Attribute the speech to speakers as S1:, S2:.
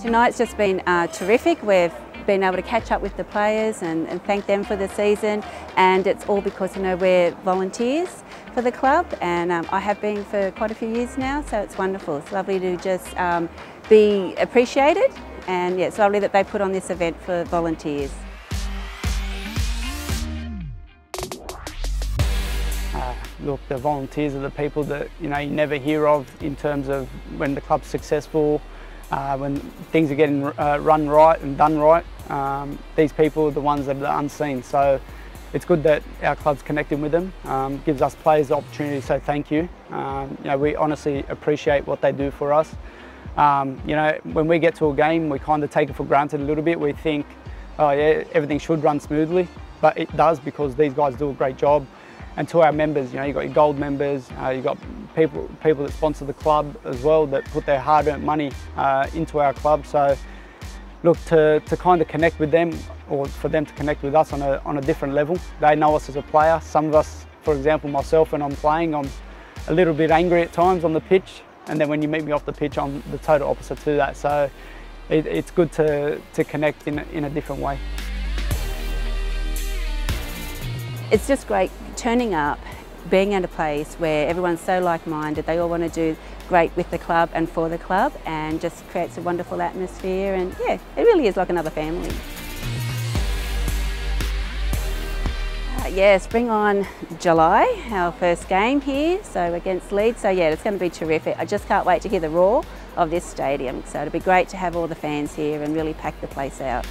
S1: Tonight's just been uh, terrific. We've been able to catch up with the players and, and, thank them for the season and it's all because you know we're volunteers for the club and um, I have been for quite a few years now so it's wonderful. It's lovely to just um, be appreciated and yeah, it's lovely that they put on this event for volunteers.
S2: Uh, look, the volunteers are the people that you know you never hear of in terms of when the club's successful, uh, when things are getting uh, run right and done right. Um, these people are the ones that are unseen. So it's good that our club's connected with them. Um, gives us players the opportunity to say thank you. Um, you know, we honestly appreciate what they do for us. Um, you know, when we get to a game, we kind of take it for granted a little bit. We think, oh yeah, everything should run smoothly, but it does because these guys do a great job. And to our members, you know, you've got your gold members, uh, you've got people, people that sponsor the club as well that put their hard-earned money uh, into our club. So look, to, to kind of connect with them or for them to connect with us on a, on a different level. They know us as a player. Some of us, for example, myself, when I'm playing, I'm a little bit angry at times on the pitch and then when you meet me off the pitch, I'm the total opposite to that. So it, it's good to, to connect in in a different way.
S1: It's just great turning up, being at a place where everyone's so like-minded, they all want to do great with the club and for the club and just creates a wonderful atmosphere and yeah, it really is like another family. Uh, yes, bring on July, our first game here, so against Leeds. So yeah, it's going to be terrific. I just can't wait to hear the roar of this stadium. So it'll be great to have all the fans here and really pack the place out.